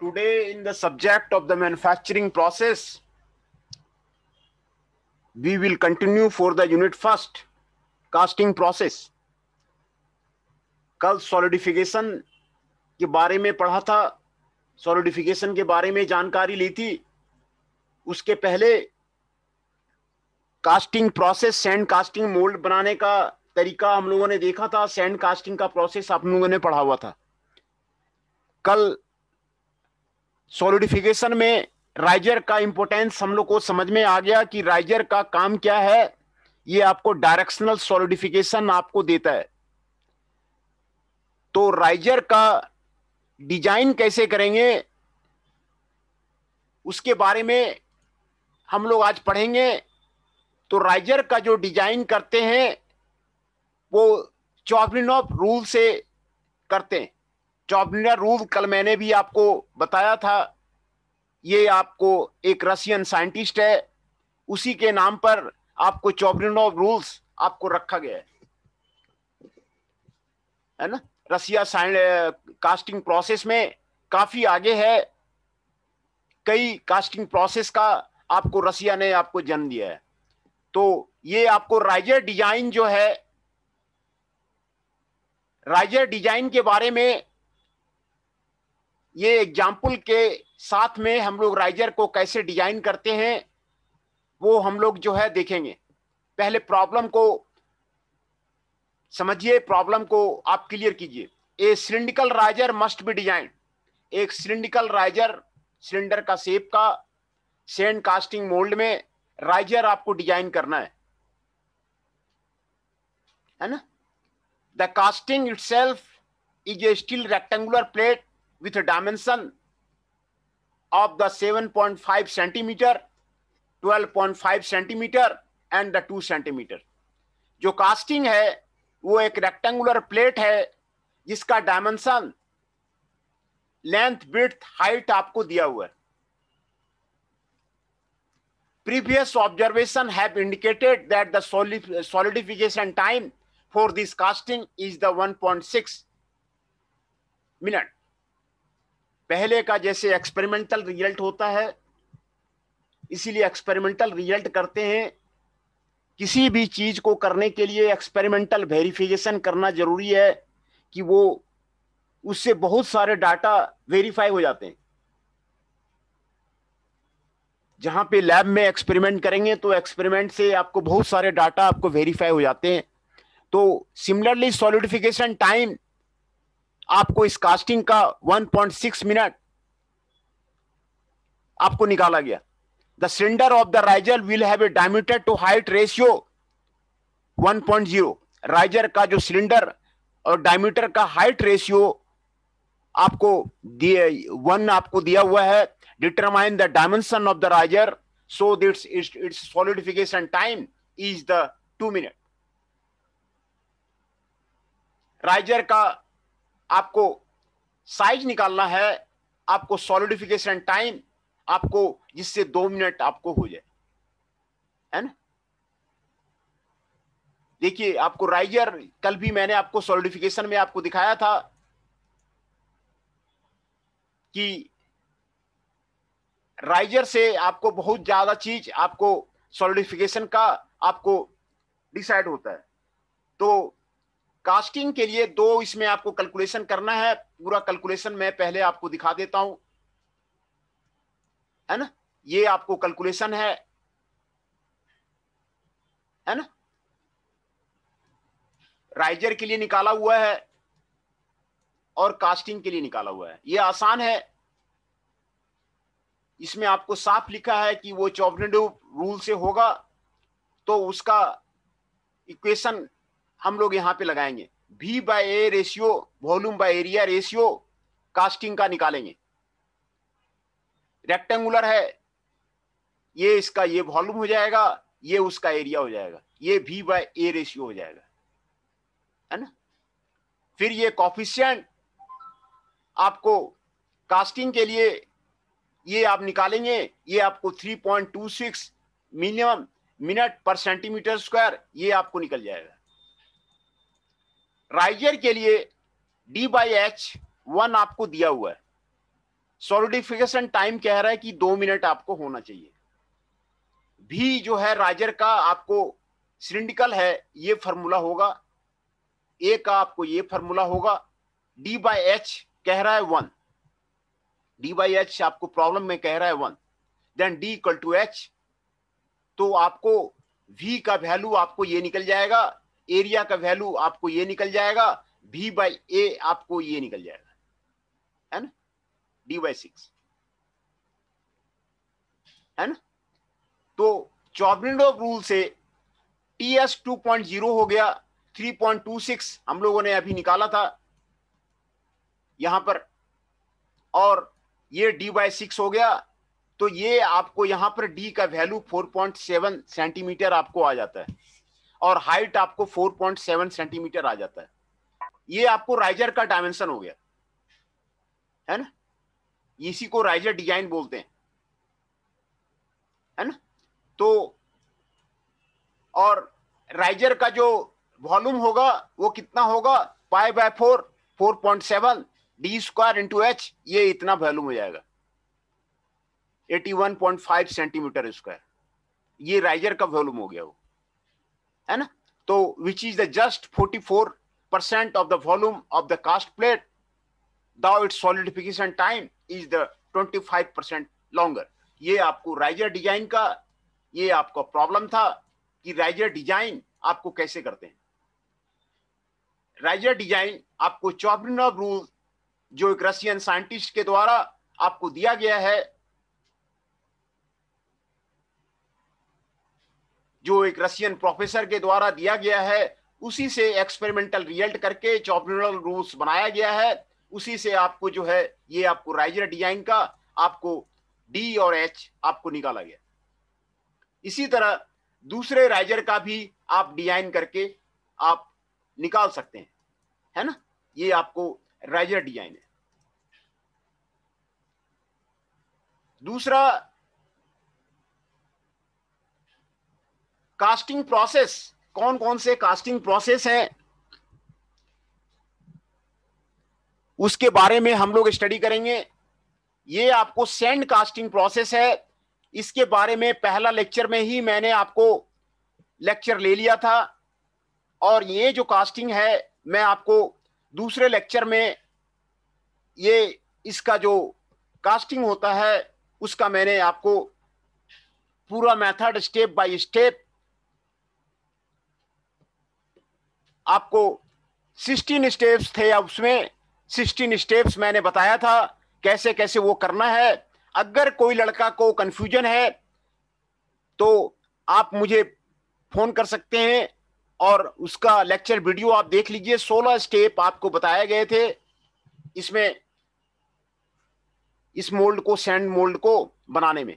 today, in the subject of the manufacturing process, we will continue for the unit first, casting process. कल solidification के बारे में पढ़ा था। सॉलिडिफिकेशन के बारे में जानकारी ली थी। उसके पहले casting process sand casting mould बनाने का तरीका हम लोगों ने देखा था। सैंड कास्टिंग का प्रोसेस आप लोगों ने पढ़ा हुआ था। कल सॉलिडिफिकेशन में राइजर का इंपोर्टेंस हम लोग को समझ में आ गया कि राइजर का काम क्या है। ये आपको डायरेक्शनल सॉलिडिफिकेशन आपको देता है। तो राइजर का डिज़ाइन कैसे करेंगे, उसके बारे में हम लोग आज पढ़ेंगे। तो राइजर का जो डिज़ाइन करते हैं, वो चॉपलिनॉफ रूल से करते हैं। चॉपलिनर रूल कल मैंने भी आपको बताया था, ये आपको एक रशियन साइंटिस्ट है, उसी के नाम पर आपको चॉपलिनॉफ रूल्स आपको रखा गया है। है ना? रसिया कास्टिंग प्रोसेस में काफ़ी आगे है, कई कास्टिंग प्रोसेस का आपको रसिया ने आपको जन्म दिया है। तो ये आपको राइजर डिज़ाइन जो है, राइजर डिज़ाइन के बारे में ये एग्ज़ाम्पल के साथ में हम लोग राइजर को कैसे डिज़ाइन करते हैं, वो हम लोग जो है देखेंगे। पहले प्रॉब्लम को समझिए प्रॉब्लम को आप क्लियर कीजिए। A cylindrical riser must be design एक सिलिंडिकल राइजर सिलेंडर का शेप का सेंड कास्टिंग मोल्ड में राइजर आपको डिज़ाइन करना है। है ना? The casting itself is a steel rectangular plate with a dimension of the 7.5 centimeter 12.5 centimetre and the 2 centimetre जो कास्टिंग है वो एक रेक्टेंगुलर प्लेट है जिसका डायमेंशन लेंथ विड्थ हाइट आपको दिया हुआ है previous observation have indicated that the solidification time for this casting is the 1.6 minute पहले का जैसे एक्सपेरिमेंटल रिज़ल्ट होता है, इसीलिए एक्सपेरिमेंटल रिज़ल्ट करते हैं, किसी भी चीज़ को करने के लिए एक्सपेरिमेंटल वेरिफिकेशन करना ज़रूरी है कि वो उससे बहुत सारे डाटा वेरीफाई हो जाते हैं। जहाँ पे लैब में एक्सपेरिमेंट करेंगे तो एक्सपेरिमेंट से आपको बहुत सारे डाटा आपको वेरीफाई हो जाते हैं। तो सिमिलरली सॉलिडिफिकेशन टाइम आपको इस कास्टिंग का 1.6 मिनट आपको निकाला गया। The cylinder of the riser will have a diameter to height ratio 1.0 riser का जो सिलेंडर और डायमीटर का हाइट रेशियो आपको दिए वन आपको दिया हुआ है। Determine the dimension of the riser so that's its solidification time is the two minute riser का आपको साइज़ निकालना है, आपको सॉलिडिफिकेशन टाइम आपको जिससे दो मिनट आपको हो जाए। है ना? देखिए, आपको राइजर कल भी मैंने आपको सॉलिडिफिकेशन में आपको दिखाया था कि राइजर से आपको बहुत ज़्यादा चीज़, आपको सॉलिडिफिकेशन का आपको डिसाइड होता है। तो कास्टिंग के लिए दो इसमें आपको कैलकुलेशन करना है। पूरा कैलकुलेशन मैं पहले आपको दिखा देता हूँ। है ना? ये आपको कैलकुलेशन है। है ना? राइजर के लिए निकाला हुआ है और कास्टिंग के लिए निकाला हुआ है। ये आसान है। इसमें आपको साफ़ लिखा है कि वो चौबनेडो रूल से होगा तो उसका इक्वेशन हम लोग यहाँ पे लगाएँगे। V by A ratio volume by area ratio casting का निकालेंगे। रेक्टेंगुलर है। ये इसका, ये वॉल्यूम हो जाएगा, ये उसका एरिया हो जाएगा। ये भी बाय ए रेशियो हो जाएगा। है ना? फिर ये कॉफिशियंट आपको कास्टिंग के लिए, ये आप निकालेंगे। ये आपको 3.26 मिनिमम मिनट पर सेंटीमीटर स्क्वायर ये आपको निकल जाएगा। राइजर के लिए डी बाई एच वन आपको दिया हुआ है। सॉलिडिफिकेशन टाइम कह रहा है कि दो मिनट आपको होना चाहिए। भी जो है राइजर का आपको सिलिंडिकल है, ये फॉर्मूला होगा। ए का आपको ये फॉर्मूला होगा। डी बाई एच कह रहा है वन डी बाई एच आपको प्रॉब्लम में कह रहा है one then D equal to H तो आपको वी का वैल्यू आपको ये निकल जाएगा। एरिया का वैल्यू आपको ये निकल जाएगा वी बाई ए आपको ये निकल जाएगा, है ना? डी बाई सिक्स है ना? तो चौबरिंडो रूल से T S two point zero हो गया थ्री पॉइंट टू सिक्स हम लोगों ने अभी निकाला था। यहाँ पर और ये डी बाई सिक्स हो गया तो ये आपको यहाँ पर डी का वैल्यू 4.7 सेंटीमीटर आपको आ जाता है। और हाइट आपको 4.7 सेंटीमीटर आ जाता है। ये आपको राइजर का डायमेंशन हो गया। है ना? इसी को राइजर डिज़ाइन बोलते हैं। है ना? तो और राइजर का जो वॉल्यूम होगा, वो कितना होगा? Pi by four four point seven D square into H ये इतना वैल्यूम हो जाएगा। 81.5 सेंटीमीटर स्क्वायर ये राइजर का वॉल्यूम हो गया वो। है ना? तो which is the just 44 percent of the volume of the cast plate though its solidification time is the 25 percent longer ये आपको राइजर डिज़ाइन का, ये आपका प्रॉब्लम था कि राइजर डिज़ाइन आपको कैसे करते हैं? राइजर डिज़ाइन आपको चॉपरिनॉव रूल जो एक रशियन साइंटिस्ट के द्वारा आपको दिया गया है जो एक रशियन प्रोफेसर के द्वारा दिया गया है, उसी से एक्सपेरिमेंटल रिज़ल्ट करके चॉपरिनल रूल्स बनाया गया है। उसी से आपको जो है, ये आपको राइजर डिज़ाइन का, आपको डी और एच आपको निकाला गया। इसी तरह दूसरे राइजर का भी आप डिज़ाइन करके आप निकाल सकते हैं। है ना? ये आपको राइजर डिज़ाइन है। दूसरा कास्टिंग प्रोसेस कौन कौन से कास्टिंग प्रोसेस हैं? उसके बारे में हम लोग स्टडी करेंगे। ये आपको सेंड कास्टिंग प्रोसेस है। इसके बारे में पहला लेक्चर में ही मैंने आपको लेक्चर ले लिया था। और ये जो कास्टिंग है, मैं आपको दूसरे लेक्चर में ये इसका जो कास्टिंग होता है, उसका मैंने आपको पूरा मेथड स्टेप बाय स्टेप आपको सिक्सटीन स्टेप्स थे, या उसमें सिक्सटीन स्टेप्स मैंने बताया था, कैसे कैसे वो करना है। अगर कोई लड़का को कंफ्यूजन है तो आप मुझे फ़ोन कर सकते हैं, और उसका लेक्चर वीडियो आप देख लीजिए। सोलह स्टेप आपको बताए गए थे। इसमें, इस मोल्ड को सैंड मोल्ड को बनाने में।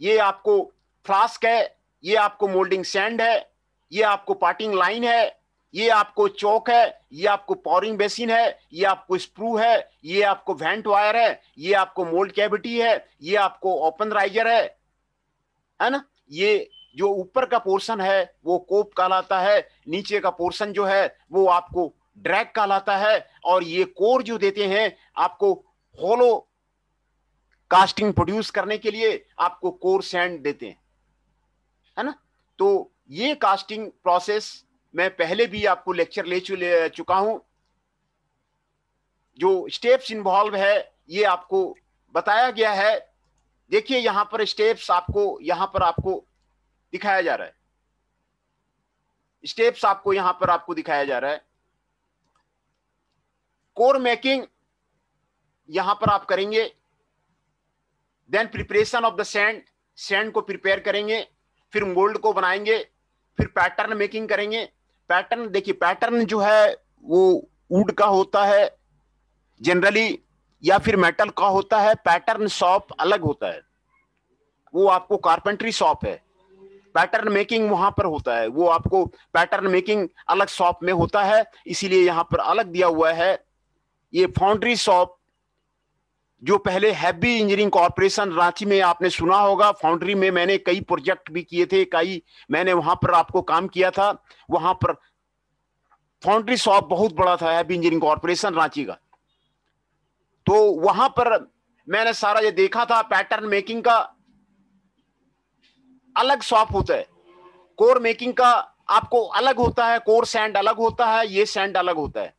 ये आपको फ्लास्क है, ये आपको मोल्डिंग सैंड है, ये आपको पार्टिंग लाइन है ये आपको चौक है, ये आपको पॉरिंग बेसिन है, ये आपको स्प्रू है, ये आपको वेंट वायर है, ये आपको मोल्ड कैविटी है, ये आपको ओपन राइजर है है ना? ये जो ऊपर का पोर्शन है, वो कोप कहलाता है, नीचे का पोर्शन जो है, वो आपको ड्रैग कहलाता है, और ये कोर जो देते हैं, आपको होलो कास्टिंग प्रोड्यूस करने के लिए आपको कोर सैंड देते हैं, है ना? तो ये कास्टिंग प्रोसेस मैं पहले भी आपको लेक्चर ले चुका हूँ। जो स्टेप्स इन्वॉल्व है, ये आपको बताया गया है। देखिए, यहाँ पर स्टेप्स आपको, यहाँ पर आपको दिखाया जा रहा है। स्टेप्स आपको यहाँ पर आपको दिखाया जा रहा है। कोर मेकिंग यहाँ पर आप करेंगे। Then preparation of the sand sand को प्रिपेयर करेंगे। फिर मोल्ड को बनाएँगे। फिर पैटर्न मेकिंग करेंगे। पैटर्न देखिए पैटर्न जो है, वो वुड का होता है जनरली या फिर मेटल का होता है पैटर्न शॉप अलग होता है। वो आपको कारपेंट्री शॉप है। पैटर्न मेकिंग वहाँ पर होता है। वो आपको पैटर्न मेकिंग अलग शॉप में होता है। इसीलिए यहाँ पर अलग दिया हुआ है। ये फाउंड्री शॉप जो पहले हैवी इंजीनियरिंग कॉरपोरेशन रांची में आपने सुना होगा फाउंड्री में मैंने कई प्रोजेक्ट भी किए थे, कई मैंने वहाँ पर आपको काम किया था। वहाँ पर फाउंड्री शॉप बहुत बड़ा था हैवी इंजीनियरिंग कॉरपोरेशन रांची का। तो वहाँ पर मैंने सारा ये देखा था पैटर्न मेकिंग का अलग शॉप होता है। कोर मेकिंग का आपको अलग होता है कोर सैंड अलग होता है, ये सैंड अलग होता है।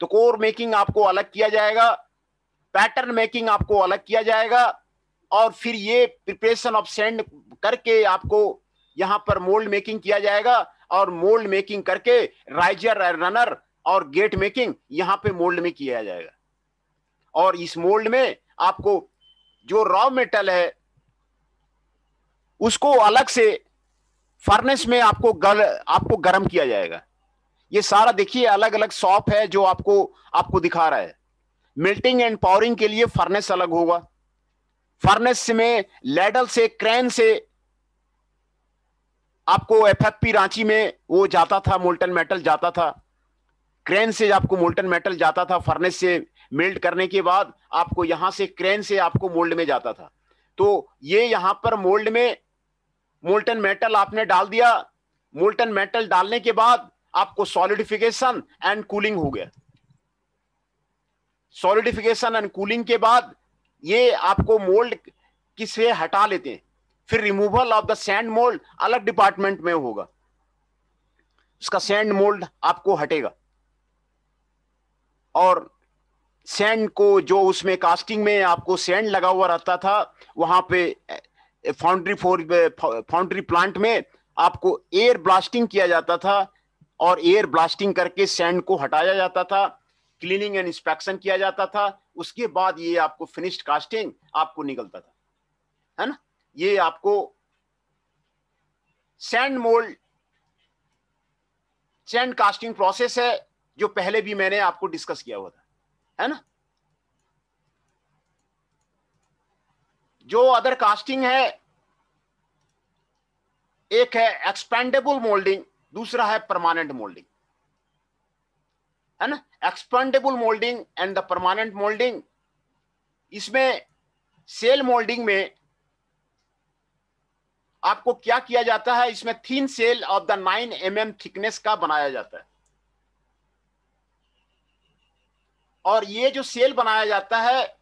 तो कोर मेकिंग आपको अलग किया जाएगा। पैटर्न मेकिंग आपको अलग किया जाएगा और फिर ये प्रिपरेशन ऑफ़ सैंड करके आपको यहाँ पर मोल्ड मेकिंग किया जाएगा और मोल्ड मेकिंग करके राइजर रनर और गेट मेकिंग यहाँ पे मोल्ड में किया जाएगा। और इस मोल्ड में आपको जो रॉ मेटल है, उसको अलग से फर्नेस में आपको गल, आपको गर्म किया जाएगा। ये सारा देखिए अलग अलग शॉप है जो आपको आपको दिखा रहा है। मिल्टिंग एंड पावरिंग के लिए फर्नेस अलग होगा। फर्नेस में लेडल से क्रेन से आपको एफएफपी रांची में वो जाता था मोल्टन मेटल जाता था। क्रेन से आपको मोल्टन मेटल जाता था फर्नेस से मेल्ट करने के बाद आपको यहाँ से क्रेन से आपको मोल्ड में जाता था। तो ये यहाँ पर मोल्ड में मोल्टन मेटल आपने डाल दिया। मोल्टन मेटल डालने के बाद आपको सॉलिडिफिकेशन एंड कूलिंग हो गया। सॉलिडिफिकेशन एंड कूलिंग के बाद ये आपको मोल्ड किसे हटा लेते हैं। फिर removal of the sand mould अलग डिपार्टमेंट में होगा। उसका सैंड मोल्ड आपको हटेगा। और सैंड को जो उसमें कास्टिंग में आपको सैंड लगा हुआ रहता था, वहाँ पे फाउंड्री फोर फाउंड्री प्लांट में आपको एयर ब्लास्टिंग किया जाता था और एयर ब्लास्टिंग करके सैंड को हटाया जाता था। क्लीनिंग एंड इंस्पेक्शन किया जाता था, उसके बाद ये आपको फिनिश्ड कास्टिंग आपको निकलता था, है ना? ये आपको sand mould sand casting process है, जो पहले भी मैंने आपको डिस्कस किया हुआ था, है ना? जो अदर कास्टिंग है, एक है एक्सपेंडेबल मोल्डिंग दूसरा है परमानेंट मोल्डिंग है ना? Expendable moulding and the permanent moulding इसमें सेल मोल्डिंग में आपको क्या किया जाता है? इसमें thin shell of the nine M M thickness का बनाया जाता है। और ये जो सेल बनाया जाता है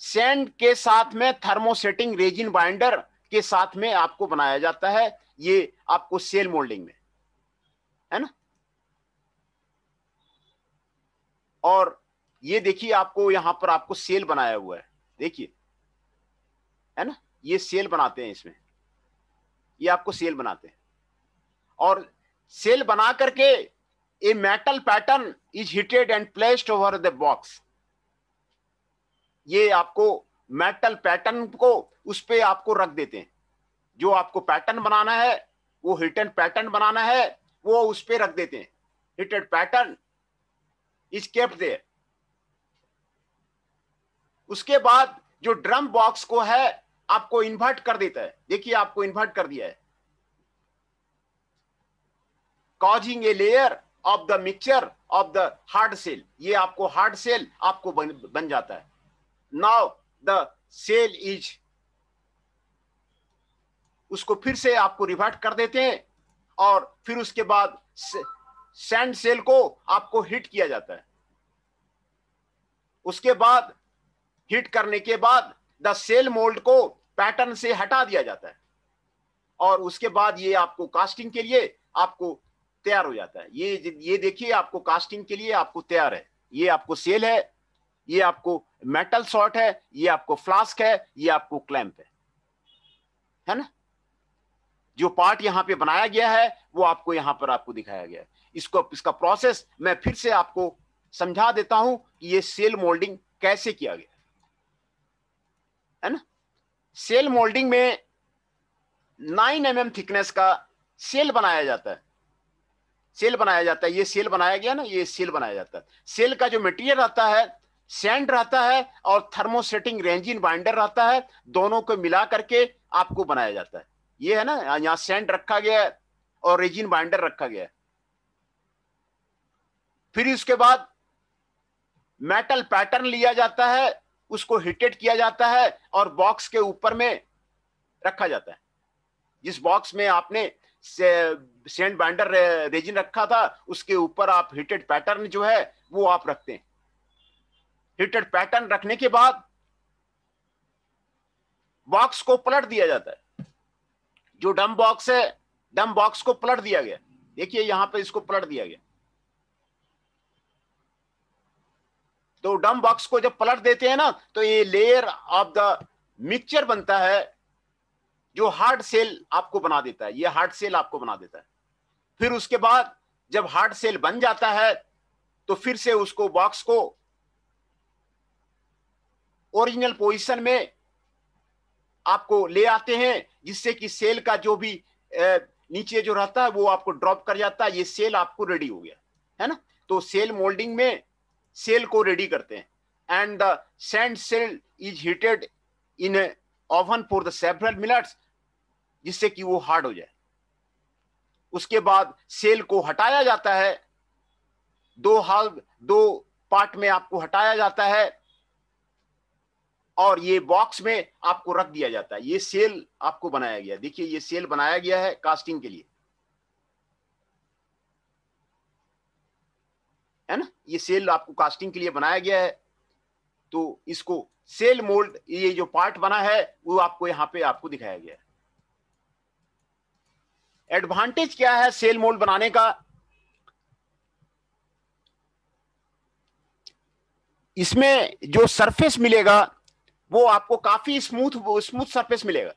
सैंड के साथ में थर्मोसेटिंग रेजिन बाइंडर के साथ में आपको बनाया जाता है। ये आपको सेल मोल्डिंग में, है ना? और ये देखिए आपको यहाँ पर आपको सेल बनाया हुआ है। देखिए, है ना? ये सेल बनाते हैं इसमें। ये आपको सेल बनाते हैं। और सेल बना करके a metal pattern is heated and placed over the box. ये आपको मेटल पैटर्न को उस पर आपको रख देते हैं। जो आपको पैटर्न बनाना है, वो हिटेड पैटर्न बनाना है, वो उस पर रख देते हैं। Heated pattern is kept there उसके बाद जो ड्रम बॉक्स को है आपको इन्वर्ट कर देता है। देखिए आपको इन्वर्ट कर दिया है। Causing a layer of the mixture of the hard shell ये आपको हार्ड सेल आपको बन, बन जाता है। नाउ द सेल इज़ उसको फिर से आपको रिवर्ट कर देते हैं और फिर उसके बाद सैंड सेल को आपको हिट किया जाता है। उसके बाद हिट करने के बाद द सेल मोल्ड को पैटर्न से हटा दिया जाता है। और उसके बाद ये आपको कास्टिंग के लिए आपको तैयार हो जाता है। ये ये देखिए आपको कास्टिंग के लिए आपको तैयार है। ये आपको सेल है, ये आपको मेटल शॉर्ट है, ये आपको फ्लास्क है, ये आपको क्लैंप है। है ना? जो पार्ट यहाँ पे बनाया गया है, वो आपको यहाँ पर आपको दिखाया गया है। इसको, इसका प्रोसेस मैं फिर से आपको समझा देता हूँ कि ये सेल मोल्डिंग कैसे किया गया है। ना? सेल मोल्डिंग में नाइन एम एम थिकनेस का सेल बनाया जाता है। सेल बनाया जाता है। ये सेल बनाया गया ना, ये सेल बनाया जाता है। सेल का जो मटेरियल रहता है सैंड रहता है और थर्मोसेटिंग रेंजिन बाइंडर रहता है, दोनों को मिला करके आपको बनाया जाता है। ये है ना यहाँ सैंड रखा गया है और रेजिन बाइंडर रखा गया है। फिर इसके बाद मेटल पैटर्न लिया जाता है उसको हिटेड किया जाता है और बॉक्स के ऊपर में रखा जाता है। जिस बॉक्स में आपने सेंड बाइंडर रे, रेजिन रखा था उसके ऊपर आप हिटेड पैटर्न जो है वो आप रखते हैं। हीटेड पैटर्न रखने के बाद बॉक्स को पलट दिया जाता है। जो डम बॉक्स है डम बॉक्स को पलट दिया गया। देखिए यहाँ पे इसको पलट दिया गया। तो डम बॉक्स को जब पलट देते हैं ना तो ये लेयर ऑफ़ द मिक्सचर बनता है, जो हार्ड सेल आपको बना देता है। ये हार्ड सेल आपको बना देता है। फिर उसके बाद जब हार्ड सेल बन जाता है तो फिर से उसको बॉक्स को ओरिजिनल पोजीशन में आपको ले आते हैं। जिससे कि सेल का जो भी नीचे जो रहता है, वो आपको ड्रॉप कर जाता है, ये सेल आपको रेडी हो गया, है ना? तो सेल मोल्डिंग में सेल को रेडी करते हैं। And the sand shell is heated in oven for the several minutes जिससे कि वो हार्ड हो जाए। उसके बाद सेल को हटाया जाता है। दो हाल दो पार्ट में आपको हटाया जाता है। और ये बॉक्स में आपको रख दिया जाता है। ये सेल आपको बनाया गया देखिए, ये सेल बनाया गया है कास्टिंग के लिए। है ना? ये सेल आपको कास्टिंग के लिए बनाया गया है। तो इसको सेल मोल्ड ये जो पार्ट बना है, वो आपको यहाँ पे आपको दिखाया गया है। एडवांटेज क्या है सेल मोल्ड बनाने का? इसमें जो सरफेस मिलेगा वो आपको काफ़ी स्मूथ स्मूथ सरफेस मिलेगा।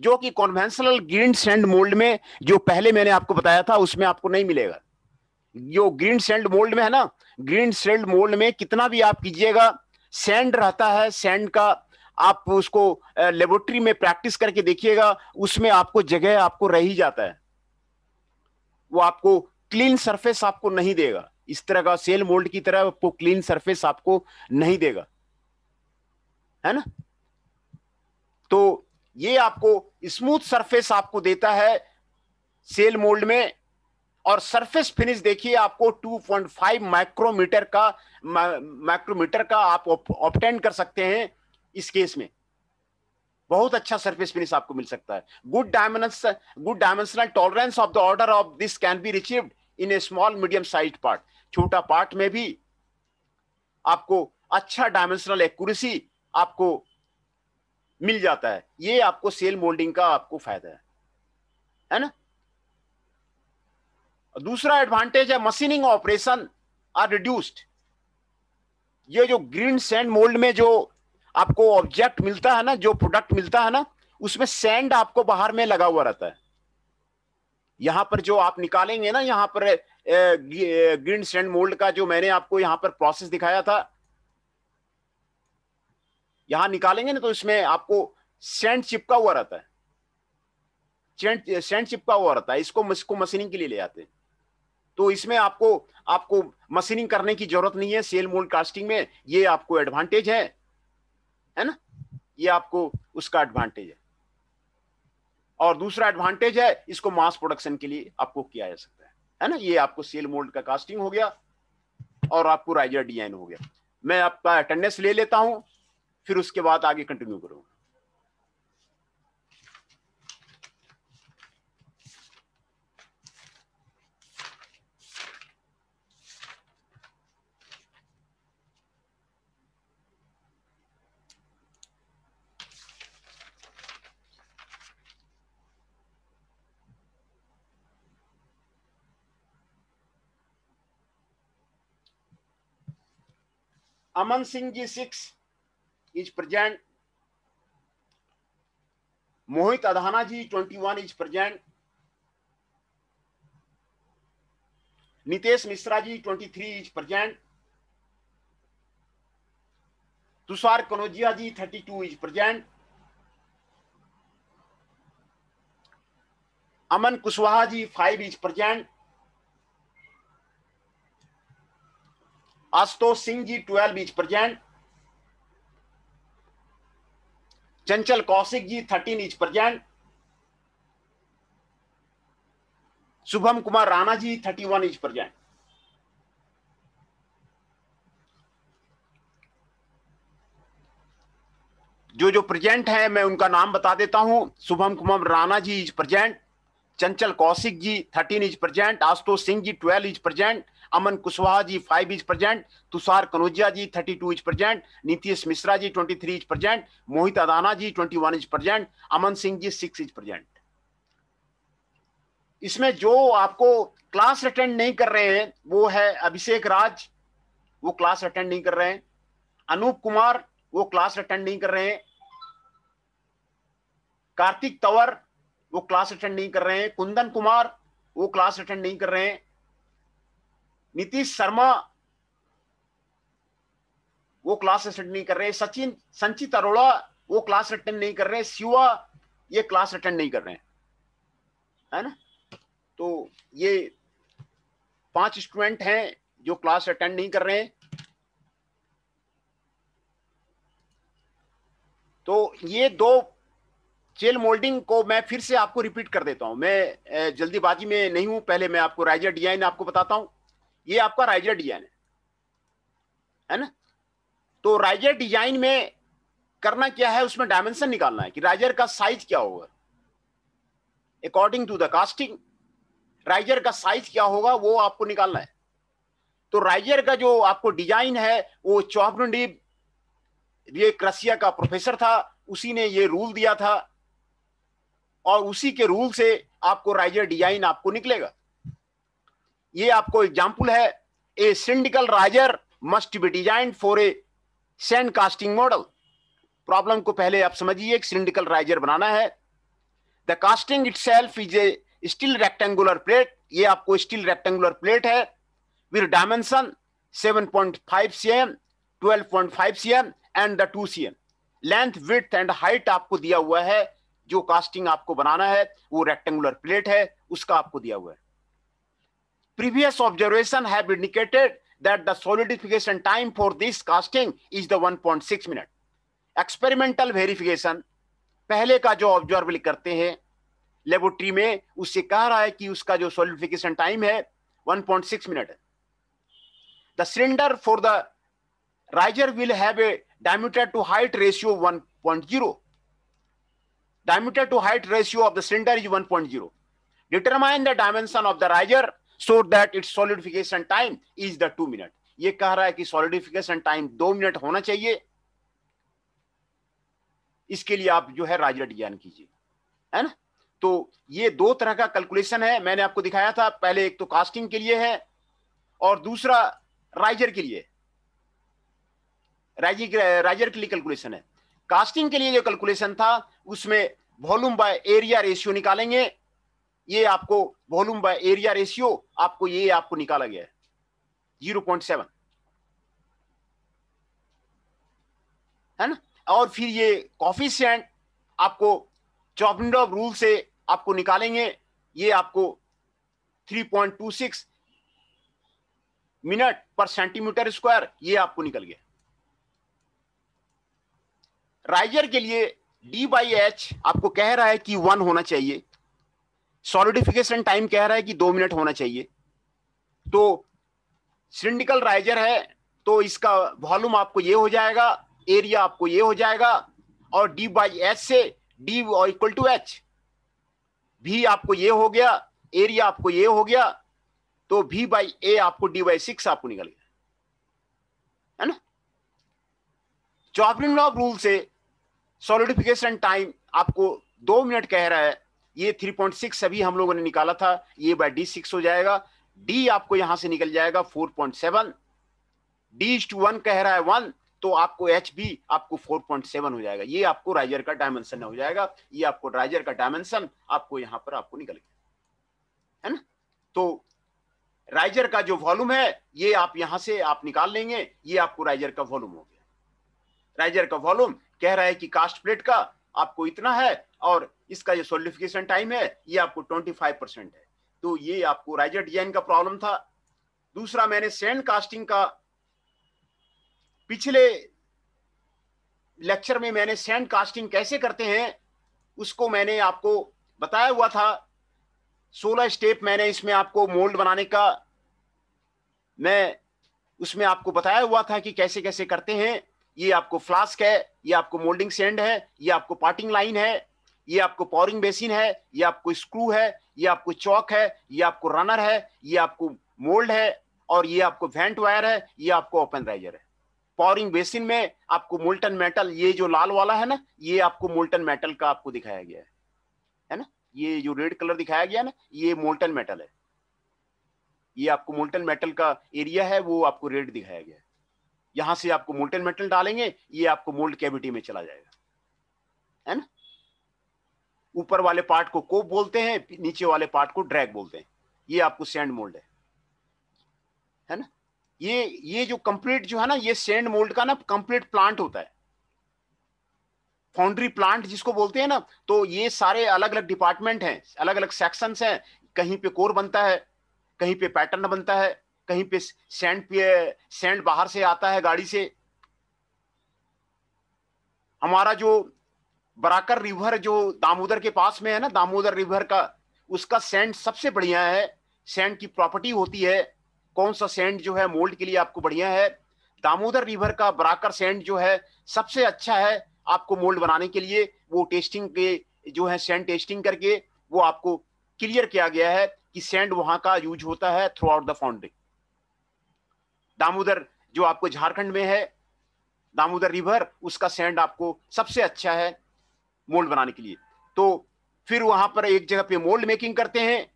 जो कि कॉन्वेंशनल ग्रीन सैंड मोल्ड में, जो पहले मैंने आपको बताया था, उसमें आपको नहीं मिलेगा। जो ग्रीन सैंड मोल्ड में है ना ग्रीन सैंड मोल्ड में कितना भी आप कीजिएगा सैंड रहता है सैंड का आप उसको लेबोरेटरी में प्रैक्टिस करके देखिएगा, उसमें आपको जगह आपको रह ही जाता है। वो आपको क्लीन सरफेस आपको नहीं देगा। इस तरह का सेल मोल्ड की तरह आपको क्लीन सरफेस आपको नहीं देगा। है ना? तो ये आपको स्मूथ सरफेस आपको देता है सेल मोल्ड में और सरफेस फिनिश देखिए आपको 2.5 माइक्रोमीटर का माइक्रोमीटर का आप ऑप्टेंड कर सकते हैं इस केस में। बहुत अच्छा सरफेस फिनिश आपको मिल सकता है। Good dimension good dimensional tolerance of the order of this can be achieved in a small medium size part छोटा पार्ट में भी आपको अच्छा डायमेंशनल एक्यूरेसी आपको मिल जाता है। ये आपको सेल मोल्डिंग का आपको फ़ायदा है। है ना? दूसरा एडवांटेज है मशीनिंग ऑपरेशन आर रिड्यूस्ड ये जो ग्रीन सैंड मोल्ड में जो आपको ऑब्जेक्ट मिलता है ना, जो प्रोडक्ट मिलता है ना, उसमें सैंड आपको बाहर में लगा हुआ रहता है। यहाँ पर जो आप निकालेंगे ना, यहाँ पर ग्रीन सैंड मोल्ड का जो मैंने आपको यहाँ पर प्रोसेस दिखाया था यहाँ निकालेंगे ना तो इसमें आपको सेंट चिपका हुआ रहता है। सेंट सेंट चिपका हुआ रहता है। इसको इसको मशीनिंग के लिए ले आते हैं। तो इसमें आपको आपको मशीनिंग करने की ज़रूरत नहीं है। सेल मोल्ड कास्टिंग में ये आपको एडवांटेज है। है ना? ये आपको उसका एडवांटेज है। और दूसरा एडवांटेज है, इसको मास प्रोडक्शन के लिए आपको किया जा सकता है। है ना? ये आपको सेल मोल्ड का कास्टिंग हो गया और आपको राइजर डिज़ाइन हो गया। मैं आपका अटेंडेंस ले लेता हूँ। फिर उसके बाद आगे कंटिन्यू करूँगा Aman Singh ji 6 is present. Mohit Adhana ji 21 is present. Nitesh Misra ji 23 is present. Tushar Kanojia ji 32 is present. Aman Kushwaha ji 5 is present. Ashutosh Singh ji 12 is present. Chanchal ji thirteen 13 is present. Shubham Kumar Rana ji 31 is present. जो जो present है, मैं उनका नाम बता देता हूँ Shubham Kumar Rana ji is present Chanchal Kaushik ji thirteen is present Ashutosh Singh ji twelve is present Aman Kushwaha ji five is present Tushar Kanaujia ji thirty two is present Nitish Mishra ji twenty three is present Mohit Adana ji twenty one is present Aman Singh ji six is present इसमें जो आपको class attend नहीं कर रहे हैं, वो है अभिषेक राज, वो क्लास अटेंड नहीं कर रहे हैं। अनूप कुमार, वो क्लास अटेंड नहीं कर रहे हैं। कार्तिक तंवर, वो क्लास अटेंड नहीं कर रहे हैं। कुंदन कुमार, वो क्लास अटेंड नहीं कर रहे हैं। नीतीश शर्मा वो क्लास अटेंड नहीं कर रहे, सचिन, संचित अरोड़ा वो क्लास अटेंड नहीं कर रहे, शिवा ये क्लास अटेंड नहीं कर रहे हैं। है ना? तो ये पाँच स्टूडेंट हैं जो क्लास अटेंड नहीं कर रहे हैं। तो ये दो चेल मोल्डिंग को मैं फिर से आपको रिपीट कर देता हूँ। मैं जल्दीबाजी में नहीं हूँ, पहले मैं आपको राइजर डिज़ाइन आपको बताता हूँ। ये आपका राइजर डिज़ाइन है। है ना? तो राइजर डिज़ाइन में करना क्या है, उसमें डायमेंशन निकालना है कि राइजर का साइज़ क्या होगा। According to the casting riser का साइज़ क्या होगा, वो आपको निकालना है। तो राइजर का जो आपको डिज़ाइन है, वो चौपनडीब ये क्रसिया का प्रोफेसर था, उसी ने ये रूल दिया था। और उसी के रूल से आपको राइजर डिज़ाइन आपको निकलेगा। ये आपको एग्ज़ाम्पल है a cylindrical riser must be design for a sand casting model problem को पहले आप समझिए, एक सिंडिकल राइजर बनाना है। The casting itself is a steel rectangular plate ये आपको स्टील रेक्टेंगुलर प्लेट है with dimension 7.5 cm 12.5 cm and the 2 cm. Length width and height आपको दिया हुआ है। जो कास्टिंग आपको बनाना है, वो रेक्टेंगुलर प्लेट है, उसका आपको दिया हुआ है। Previous observation have indicated that the solidification time for this casting is the 1.6 minute experimental verification पहले का जो ऑब्ज़र्व करते हैं लेबोरेटरी में उससे कह रहा है कि उसका जो सॉलिडिफिकेशन टाइम है 1.6 minute the cylinder for the riser will have a diameter to height ratio 1.0 diameter to height ratio of the cylinder is 1.0 determine the dimension of the riser. So that its solidification time is the 2 minute. ये कह रहा है कि solidification time दो minute होना चाहिए। इसके लिए आप जो है राइजर डिज़ाइन कीजिए। है ना? तो ये दो तरह का कैलकुलेशन है। मैंने आपको दिखाया था, पहले एक तो कास्टिंग के लिए है और दूसरा राइजर के लिए। राइजर के लिए कैलकुलेशन है। कास्टिंग के लिए जो कैलकुलेशन था, उसमें वॉल्यूम बाय एरिया रेशियो निकालेंगे। ये आपको वॉल्यूम बाय एरिया रेशियो आपको ये आपको निकाला गया है। ज़ीरो पॉइंट सेवन है ना? और फिर ये कॉफिशियंट आपको ऑफ़ रूल से आपको निकालेंगे। ये आपको 3.26 मिनट पर सेंटीमीटर स्क्वायर ये आपको निकल गया। राइजर के लिए डी बाई एच आपको कह रहा है कि वन होना चाहिए। सॉलिडिफिकेशन टाइम कह रहा है कि दो मिनट होना चाहिए। तो सिंडिकल राइजर है तो इसका वॉल्यूम आपको ये हो जाएगा, एरिया आपको ये हो जाएगा, और डी बाई एच से डी इक्वल टू एच भी आपको ये हो गया, एरिया आपको ये हो गया तो भी बाई ए आपको डी बाई सिक्स आपको निकल गया। है ना? चॉपलिंग ऑफ़ रूल से सॉलिडिफिकेशन टाइम आपको दो मिनट कह रहा है ये 3.6 अभी हम लोगों ने निकाला था, ये बाय डी सिक्स हो जाएगा। डी आपको यहाँ से निकल जाएगा 4.7 डी टू वन कह रहा है वन तो आपको एच भी आपको 4.7 हो जाएगा। ये आपको राइजर का डायमेंशन हो जाएगा। ये आपको राइजर का डायमेंशन आपको यहाँ पर आपको निकल गया। है ना? तो राइजर का जो वॉल्यूम है, ये आप यहाँ से आप निकाल लेंगे, ये आपको राइजर का वॉल्यूम हो गया। राइजर का वॉल्यूम कह रहा है कि कास्ट प्लेट का आपको इतना है और इसका जो सोलिफिकेशन टाइम है, ये आपको 25 परसेंट है। तो ये आपको राइजर डिज़ाइन का प्रॉब्लम था। दूसरा, मैंने सैंड कास्टिंग का पिछले लेक्चर में मैंने सैंड कास्टिंग कैसे करते हैं, उसको मैंने आपको बताया हुआ था। सोलह स्टेप मैंने इसमें आपको मोल्ड बनाने का, मैं उसमें आपको बताया हुआ था कि कैसे कैसे करते हैं। ये आपको फ्लास्क है ये आपको मोल्डिंग सेंड है ये आपको पार्टिंग लाइन है ये आपको पावरिंग बेसिन है ये आपको स्क्रू है ये आपको चौक है ये आपको रनर है ये आपको मोल्ड है और ये आपको वेंट वायर है ये आपको ओपन राइजर है पॉरिंग बेसिन में आपको मोल्टन मेटल ये जो लाल वाला है ना ये आपको मोल्टन मेटल का आपको दिखाया गया है है ना ये जो रेड कलर दिखाया गया ना ये मोल्टन मेटल है ये आपको मोल्टन मेटल का एरिया है वो आपको रेड दिखाया गया है यहाँ से आपको मोल्टेन मेटल डालेंगे, ये आपको मोल्ड कैविटी में चला जाएगा। है ना? ऊपर वाले पार्ट को कोप बोलते हैं, नीचे वाले पार्ट को ड्रैग बोलते हैं। ये आपको सैंड मोल्ड है। है ना? ये ये जो कंप्लीट जो है ना, ये सैंड मोल्ड का ना कंप्लीट प्लांट होता है। फाउंड्री प्लांट जिसको बोलते हैं ना तो ये सारे अलग अलग डिपार्टमेंट हैं अलग अलग सेक्शंस हैं। कहीं पे कोर बनता है, कहीं पे पैटर्न बनता है कहीं पे सैंड पे सैंड बाहर से आता है गाड़ी से। हमारा जो बराकर रिवर जो दामोदर के पास में है ना, दामोदर रिवर का, उसका सैंड सबसे बढ़िया है। सैंड की प्रॉपर्टी होती है। कौन सा सैंड जो है मोल्ड के लिए आपको बढ़िया है। दामोदर रिवर का बराकर सैंड जो है, सबसे अच्छा है आपको मोल्ड बनाने के लिए। वो टेस्टिंग के, जो है सैंड टेस्टिंग करके, वो आपको क्लियर किया गया है कि सैंड वहाँ का यूज़ होता है throughout the foundry Damodar जो आपको झारखंड में है, दामोदर रिवर, उसका सैंड आपको सबसे अच्छा है मोल्ड बनाने के लिए। तो फिर वहाँ पर एक जगह पे मोल्ड मेकिंग करते हैं,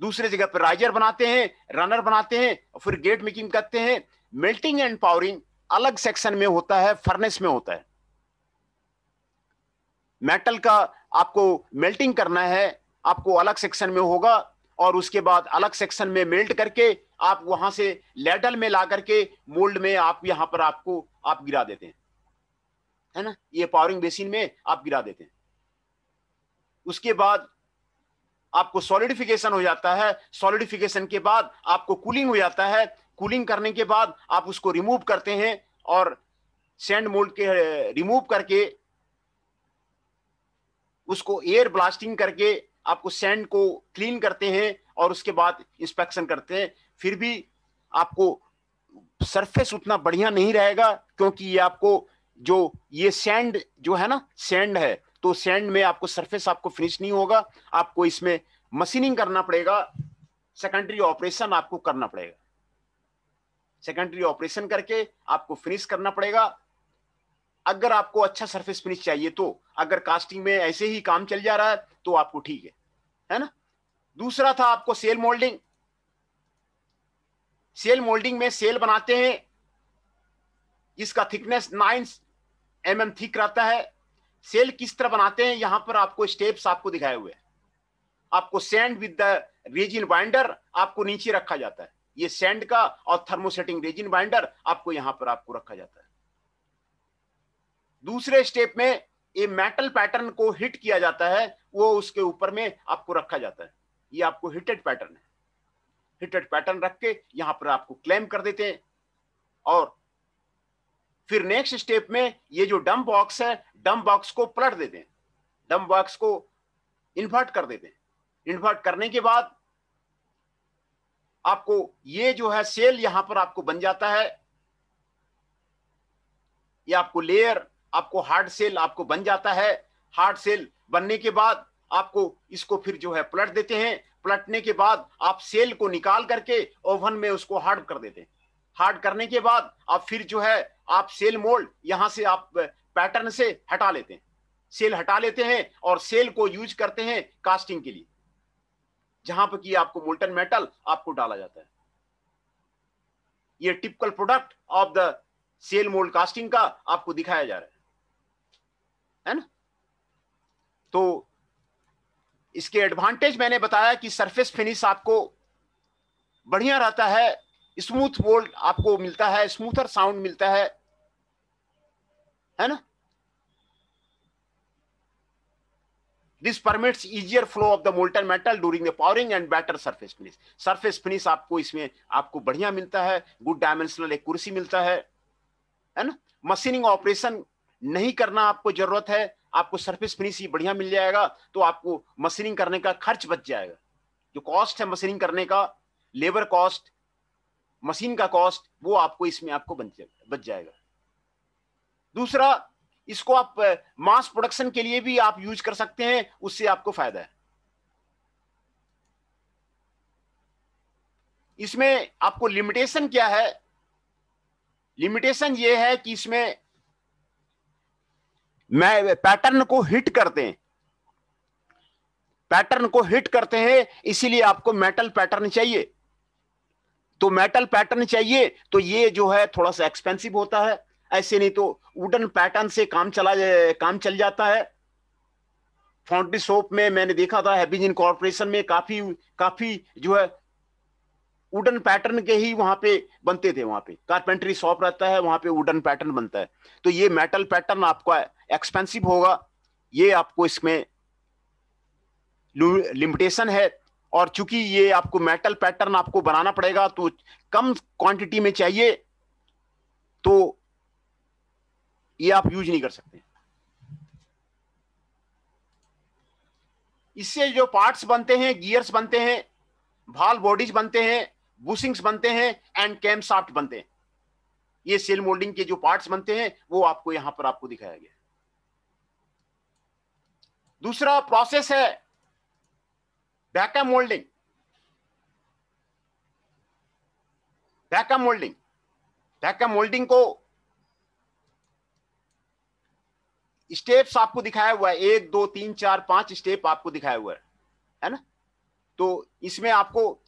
दूसरे जगह पर राइजर बनाते हैं, रनर बनाते हैं, और फिर गेट मेकिंग करते हैं। मेल्टिंग एंड पावरिंग अलग सेक्शन में होता है, फर्नेस में होता है। मेटल का आपको मेल्टिंग करना है, आपको अलग सेक्शन में होगा, और उसके बाद अलग सेक्शन में मेल्ट करके आप वहाँ से लेटल में ला करके मोल्ड में आप यहाँ पर आपको, आप गिरा देते हैं। है ना? ये पावरिंग बेसिन में आप गिरा देते हैं। उसके बाद आपको सॉलिडिफिकेशन हो जाता है। सॉलिडिफिकेशन के बाद आपको कूलिंग हो जाता है। कूलिंग करने के बाद आप उसको रिमूव करते हैं और सैंड मोल्ड के, रिमूव करके उसको एयर ब्लास्टिंग करके आपको सैंड को क्लीन करते हैं और उसके बाद इंस्पेक्शन करते हैं। फिर भी आपको सरफेस उतना बढ़िया नहीं रहेगा, क्योंकि ये आपको जो, ये सैंड जो है ना सैंड है तो सैंड में आपको सरफेस आपको फिनिश नहीं होगा, आपको इसमें मशीनिंग करना पड़ेगा सेकेंडरी ऑपरेशन आपको करना पड़ेगा। सेकेंडरी ऑपरेशन करके आपको फिनिश करना पड़ेगा। अगर आपको अच्छा सरफेस फिनिश चाहिए तो अगर कास्टिंग में ऐसे ही काम चल जा रहा है तो आपको ठीक है है ना? दूसरा था आपको सेल मोल्डिंग सेल मोल्डिंग में सेल बनाते हैं, इसका thickness nine M M thick रहता है। सेल किस तरह बनाते हैं, यहाँ पर आपको स्टेप्स आपको दिखाए हुए हैं। आपको sand with the resin binder आपको नीचे रखा जाता है। ये सैंड का और थर्मोसेटिंग रेजिन बाइंडर आपको यहाँ पर आपको रखा जाता है। दूसरे स्टेप में ये मेटल पैटर्न को हिट किया जाता है, वो उसके ऊपर में आपको रखा जाता है। ये आपको हिटेड पैटर्न है। हिटेड पैटर्न रख के यहाँ पर आपको क्लेम कर देते हैं। और फिर नेक्स्ट स्टेप में ये जो डम बॉक्स है डम बॉक्स को पलट देते हैं। डम बॉक्स को इन्वर्ट कर देते हैं। इन्वर्ट करने के बाद आपको ये जो है सेल यहाँ पर आपको बन जाता है। ये आपको लेयर, आपको हार्ड सेल आपको बन जाता है। हार्ड सेल बनने के बाद आपको इसको फिर जो है पलट देते हैं। पलटने के बाद आप सेल को निकाल करके ओवन में उसको हार्ड कर देते हैं। हार्ड करने के बाद आप फिर जो है, आप सेल मोल्ड यहाँ से आप पैटर्न से हटा लेते हैं। सेल हटा लेते हैं और सेल को यूज़ करते हैं कास्टिंग के लिए, जहाँ पर कि आपको मोल्टन मेटल आपको डाला जाता है। ये typical product of the shell mould casting का आपको दिखाया जा रहा है। है ना? तो इसके एडवांटेज मैंने बताया कि सरफेस फिनिश आपको बढ़िया रहता है स्मूथ वोल्ट आपको मिलता है स्मूथर साउंड मिलता है है ना? This permits easier flow of the molten metal during the pouring and better surface finish surface finish आपको इसमें, आपको बढ़िया मिलता है गुड डायमेंशनल एक कुर्सी मिलता है है ना? मशीनिंग ऑपरेशन नहीं करना आपको ज़रूरत है, आपको सरफेस फिनिश ही बढ़िया मिल जाएगा तो आपको मशीनिंग करने का खर्च बच जाएगा। जो कॉस्ट है मशीनिंग करने का लेबर कॉस्ट मशीन का कॉस्ट वो आपको इसमें आपको बच जाएगा। दूसरा, इसको आप मास प्रोडक्शन के लिए भी आप यूज़ कर सकते हैं, उससे आपको फ़ायदा है। इसमें आपको लिमिटेशन क्या है? लिमिटेशन ये है कि इसमें मैं पैटर्न को हिट करते हैं। पैटर्न को हिट करते हैं, इसीलिए आपको मेटल पैटर्न चाहिए। तो मेटल पैटर्न चाहिए तो ये जो है थोड़ा सा एक्सपेंसिव होता है। ऐसे नहीं तो वुडन पैटर्न से काम चला काम चल जाता है। फाउंड्री सोप में मैंने देखा था हैबिजिन कॉर्पोरेशन में काफ़ी काफ़ी जो है वुडन पैटर्न के ही वहाँ पे बनते थे वहाँ पे। कारपेंट्री शॉप रहता है, वहाँ पे वुडन पैटर्न बनता है। तो ये मेटल पैटर्न आपका एक्सपेंसिव होगा। ये आपको इसमें लिमिटेशन है और चूँकि ये आपको मेटल पैटर्न आपको बनाना पड़ेगा तो कम क्वांटिटी में चाहिए तो ये आप यूज़ नहीं कर सकते। इससे जो पार्ट्स बनते हैं गियर्स बनते हैं भाल बॉडीज बनते हैं बुशिंग्स बनते हैं एंड कैम साफ्ट बनते हैं। ये सेल मोल्डिंग के जो पार्ट्स बनते हैं, वो आपको यहाँ पर आपको दिखाया गया दूसरा प्रोसेस है backup moulding backup moulding backup moulding को स्टेप्स आपको दिखाया हुआ है। एक, दो, तीन, चार, पाँच स्टेप आपको दिखाया हुआ है। है ना? तो इसमें आपको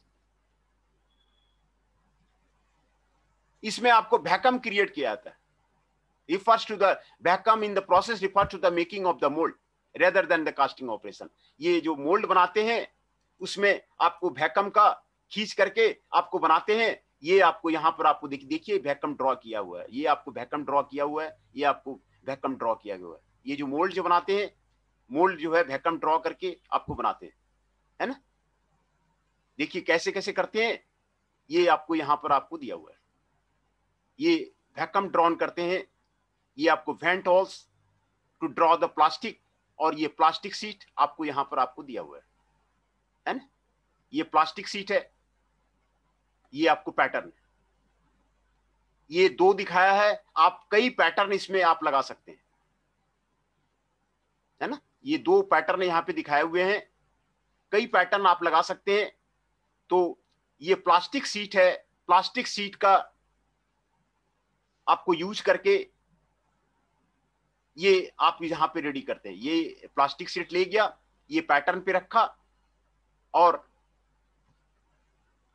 इसमें आपको वैकम क्रिएट किया जाता है। Refers to the vacuum in the process refers to the making of the mold. Rather than the casting operation. ये जो मोल्ड बनाते हैं, उसमें आपको वैकम का खींच करके आपको बनाते हैं। ये आपको यहाँ पर आपको देखिए वैकम ड्रॉ किया हुआ है। ये आपको वैकम ड्रॉ किया हुआ है। ये आपको वैकम ड्रॉ किया हुआ है। ये जो मोल्ड जो बनाते हैं मोल्ड जो है वैकम ड्रॉ करके आपको बनाते हैं। है ना? देखिए, कैसे कैसे करते हैं? ये आपको यहाँ पर आपको दिया हुआ है। ये वैकम ड्रॉन करते हैं। ये आपको vent holes to draw the plastic और ये प्लास्टिक सीट आपको यहाँ पर आपको दिया हुआ है। है ना? ये प्लास्टिक सीट है। ये आपको पैटर्न ये दो दिखाया है। आप कई पैटर्न इसमें आप लगा सकते हैं। है ना? ये दो पैटर्न यहाँ पे दिखाए हुए हैं। कई पैटर्न आप लगा सकते हैं। तो ये प्लास्टिक सीट है। प्लास्टिक सीट का आपको यूज़ करके ये आप यहाँ पे रेडी करते हैं। ये प्लास्टिक सीट ले गया, ये पैटर्न पे रखा और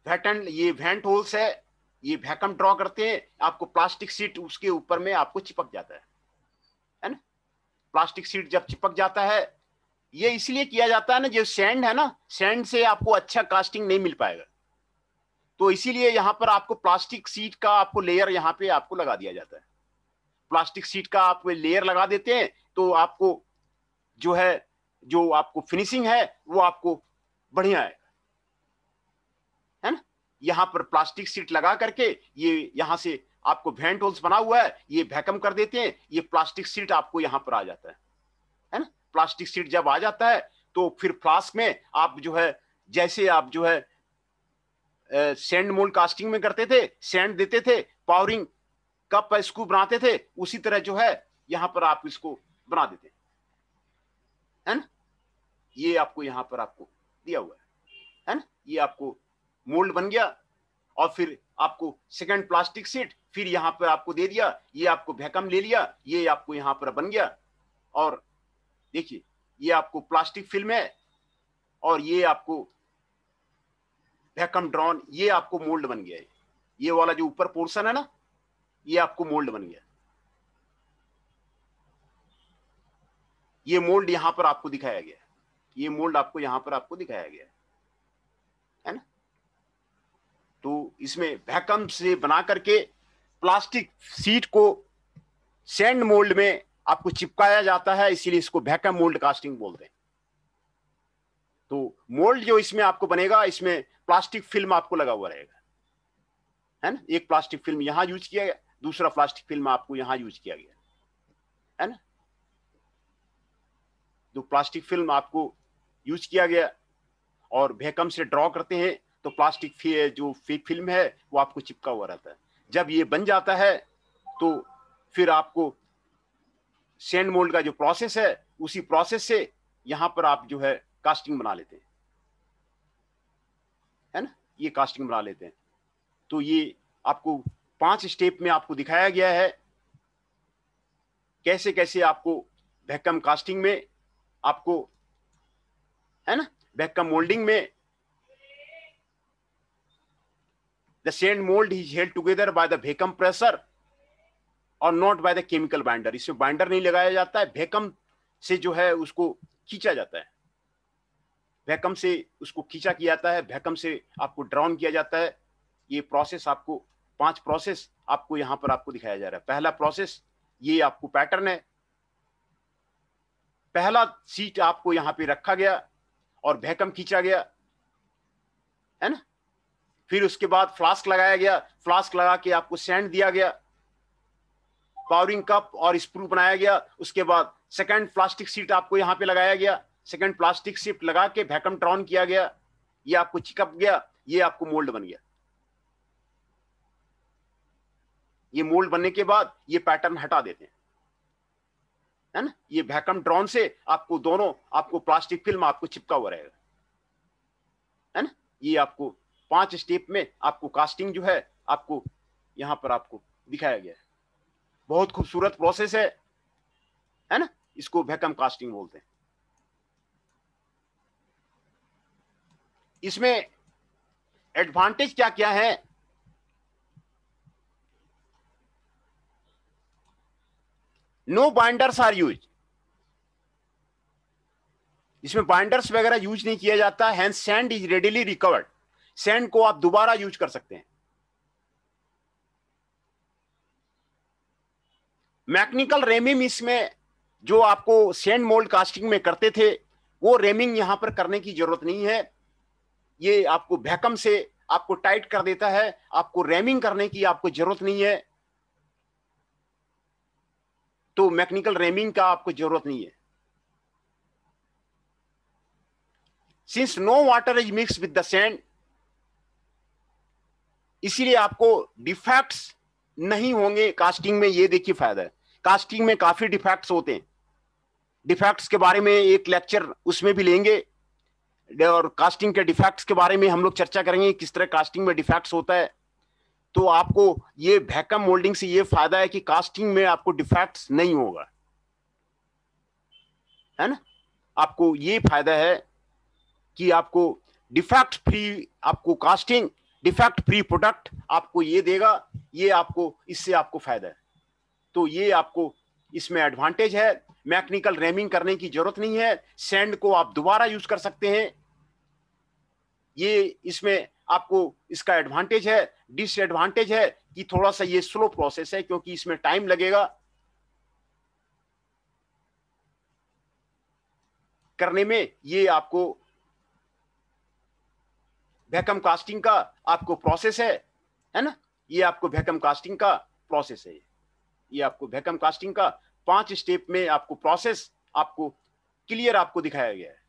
वैटन ये वेंट होल्स है, ये वैकम ड्रॉ करते हैं, आपको प्लास्टिक सीट उसके ऊपर में आपको चिपक जाता है। है ना? प्लास्टिक सीट जब चिपक जाता है, ये इसलिए किया जाता है ना, जो सैंड है ना सैंड से आपको अच्छा कास्टिंग नहीं मिल पाएगा। तो इसीलिए यहाँ पर आपको प्लास्टिक सीट का आपको लेयर यहाँ पे आपको लगा दिया जाता है। प्लास्टिक सीट का आप लेयर लगा देते हैं तो आपको जो है, जो आपको फिनिशिंग है, वो आपको बढ़िया है। है ना? यहाँ पर प्लास्टिक सीट लगा करके ये यहाँ से आपको वेंट होल्स बना हुआ है, ये वैकम कर देते हैं, ये प्लास्टिक सीट आपको यहाँ पर आ जाता है। है ना? प्लास्टिक सीट जब आ जाता है तो फिर फ्लास्क में आप जो है, जैसे आप जो है सैंड मोल्ड कास्टिंग में करते थे सैंड देते थे पावरिंग कप स्कूप बनाते थे, उसी तरह जो है, यहाँ पर आप इसको बना देते हैं। है ना? ये आपको यहाँ पर आपको दिया हुआ है। है ना? ये आपको मोल्ड बन गया, और फिर आपको सेकंड प्लास्टिक सीट फिर यहाँ पर आपको दे दिया, ये आपको भैकम ले लिया, ये आपको यहाँ पर बन गया। और देखिए, ये आपको प्लास्टिक फ़िल्म है, और ये आपको वैकम ड्रॉन ये आपको मोल्ड बन गया है। ये वाला जो ऊपर पोर्शन है ना ये आपको मोल्ड बन गया। ये मोल्ड यहाँ पर आपको दिखाया गया। ये मोल्ड आपको यहाँ पर आपको दिखाया गया। है ना? तो इसमें वैकम से बना करके प्लास्टिक सीट को सैंड मोल्ड में आपको चिपकाया जाता है, इसीलिए इसको वैकम मोल्ड कास्टिंग बोलते हैं। तो मोल्ड जो इसमें आपको बनेगा, इसमें प्लास्टिक फ़िल्म आपको लगा हुआ रहेगा। है ना? एक प्लास्टिक फ़िल्म यहाँ यूज़ किया गया। दूसरा प्लास्टिक फ़िल्म आपको यहाँ यूज़ किया गया। है ना? तो प्लास्टिक फ़िल्म आपको यूज़ किया गया और भैकम से ड्रॉ करते हैं तो प्लास्टिक जो फ़िल्म है, वो आपको चिपका हुआ रहता है। जब ये बन जाता है तो फिर आपको सैंड मोल्ड का जो प्रोसेस है, उसी प्रोसेस से यहाँ पर आप जो है कास्टिंग बना लेते हैं। है ना? ये कास्टिंग बना लेते हैं। तो ये आपको पाँच स्टेप में आपको दिखाया गया है कैसे कैसे आपको वैक्यूम कास्टिंग में, आपको, है ना वैक्यूम मोल्डिंग में the sand mould is held together by the vacuum pressure और not by the chemical binder इसमें बाइंडर नहीं लगाया जाता है वेकम से जो है उसको खींचा जाता है। वैकम से उसको खींचा किया जाता है वैकम से आपको ड्राउन किया जाता है। ये प्रोसेस आपको पाँच प्रोसेस आपको यहाँ पर आपको दिखाया जा रहा है। पहला प्रोसेस ये आपको पैटर्न है। पहला सीट आपको यहाँ पे रखा गया और भैकम खींचा गया, है ना? फिर उसके बाद फ्लास्क लगाया गया। फ्लास्क लगा के आपको सैंड दिया गया। पावरिंग कप और स्प्रू बनाया गया। उसके बाद सेकंड प्लास्टिक सीट आपको यहाँ पे लगाया गया। सेकंड प्लास्टिक सीट लगा के वैकम ट्रॉन किया गया। ये आपको चिकप गया। ये आपको मोल्ड बन गया। ये मोल्ड बनने के बाद ये पैटर्न हटा देते हैं। है ना? ये वैकम ड्रॉन से आपको दोनों, आपको प्लास्टिक फ़िल्म आपको चिपका हुआ रहेगा। है ना? ये आपको पाँच स्टेप में आपको कास्टिंग जो है, आपको यहाँ पर आपको दिखाया गया है। बहुत खूबसूरत प्रोसेस है। है ना? इसको वैकम कास्टिंग बोलते हैं। इसमें एडवांटेज क्या क्या है? नो बाइंडर्स आर यूज़ इसमें बाइंडर्स वगैरह यूज़ नहीं किया जाता है sand is readily recovered sand को आप दोबारा यूज़ कर सकते हैं। मैकेनिकल रेमिंग इसमें जो आपको सैंड मोल्ड कास्टिंग में करते थे, वो रेमिंग यहाँ पर करने की ज़रूरत नहीं है। ये आपको भैकम से आपको टाइट कर देता है, आपको रेमिंग करने की आपको ज़रूरत नहीं है। तो मैकेनिकल रेमिंग का आपको ज़रूरत नहीं है। Since no water is mix with the sand इसीलिए आपको डिफेक्ट्स नहीं होंगे। कास्टिंग में ये देखिए फ़ायदा है। कास्टिंग में काफ़ी डिफेक्ट्स होते हैं। डिफेक्ट्स के बारे में एक लेक्चर उसमें भी लेंगे। और कास्टिंग के डिफेक्ट्स के बारे में हम लोग चर्चा करेंगे किस तरह कास्टिंग में डिफेक्ट्स होता है। तो आपको ये वैकम मोल्डिंग से ये फ़ायदा है कि कास्टिंग में आपको डिफेक्ट्स नहीं होगा। है ना? आपको ये फ़ायदा है कि आपको डिफेक्ट फ्री आपको कास्टिंग डिफेक्ट फ्री प्रोडक्ट आपको ये देगा, ये आपको, इससे आपको फ़ायदा है। तो ये आपको इसमें एडवांटेज है। मैकेनिकल रेमिंग करने की ज़रूरत नहीं है। सैंड को आप दोबारा यूज़ कर सकते हैं। ये इसमें आपको इसका एडवांटेज है डिसएडवांटेज है कि थोड़ा सा ये स्लो प्रोसेस है क्योंकि इसमें टाइम लगेगा। करने में ये आपको वैकम कास्टिंग का आपको प्रोसेस है है ना? ये आपको वैकम कास्टिंग का प्रोसेस है। ये आपको वैकम कास्टिंग का पाँच स्टेप में आपको प्रोसेस आपको क्लियर आपको दिखाया गया है।